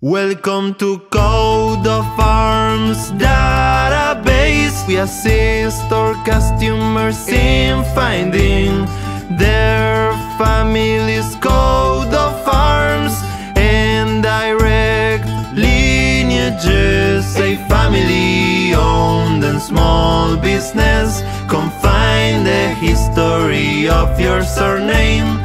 Welcome to Coat of Arms database. We assist our customers in finding their family's Coat of arms and direct lineages. A family owned and small business. Confine the history of your surname.